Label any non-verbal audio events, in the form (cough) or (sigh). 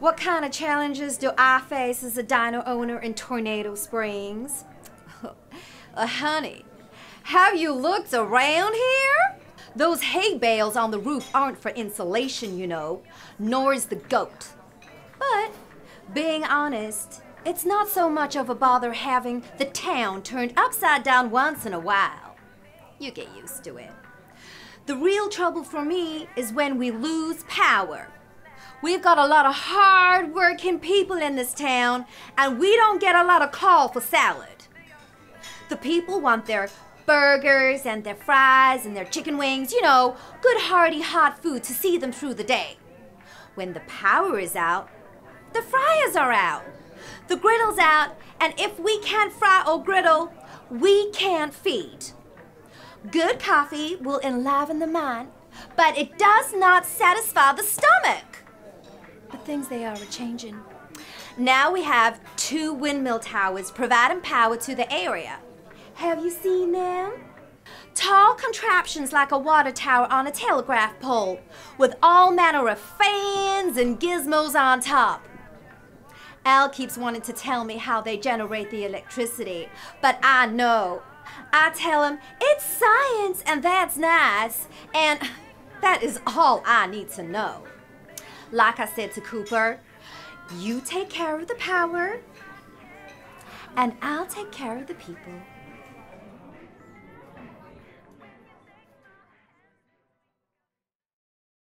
What kind of challenges do I face as a dino owner in Tornado Springs? (laughs) uh, honey, have you looked around here? Those hay bales on the roof aren't for insulation, you know, nor is the goat. But, being honest, it's not so much of a bother having the town turned upside down once in a while. You get used to it. The real trouble for me is when we lose power. We've got a lot of hard working people in this town, and we don't get a lot of call for salad. The people want their burgers and their fries and their chicken wings, you know, good hearty hot food to see them through the day. When the power is out, the fryers are out. The griddle's out, and if we can't fry or griddle, we can't feed. Good coffee will enliven the mind, but it does not satisfy the stomach. Things they are changing. Now we have two windmill towers providing power to the area. Have you seen them? Tall contraptions like a water tower on a telegraph pole, with all manner of fans and gizmos on top. Al keeps wanting to tell me how they generate the electricity, but I know. I tell him it's science and that's nice, and that is all I need to know. Like I said to Cooper, you take care of the power, and I'll take care of the people.